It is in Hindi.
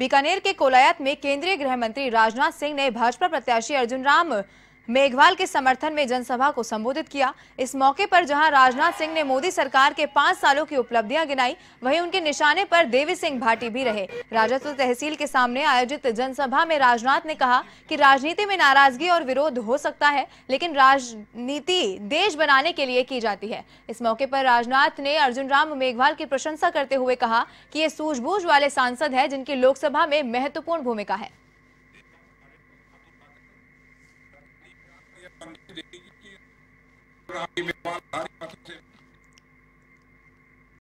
बीकानेर के कोलायत में केंद्रीय गृह मंत्री राजनाथ सिंह ने भाजपा प्रत्याशी अर्जुन राम मेघवाल के समर्थन में जनसभा को संबोधित किया। इस मौके पर जहाँ राजनाथ सिंह ने मोदी सरकार के पाँच सालों की उपलब्धियाँ गिनाई, वहीं उनके निशाने पर देवी सिंह भाटी भी रहे। राजस्व तहसील के सामने आयोजित जनसभा में राजनाथ ने कहा कि राजनीति में नाराज़गी और विरोध हो सकता है, लेकिन राजनीति देश बनाने के लिए की जाती है। इस मौके पर राजनाथ ने अर्जुन राम मेघवाल की प्रशंसा करते हुए कहा कि ये सूझबूझ वाले सांसद है जिनकी लोकसभा में महत्वपूर्ण भूमिका है। मतों से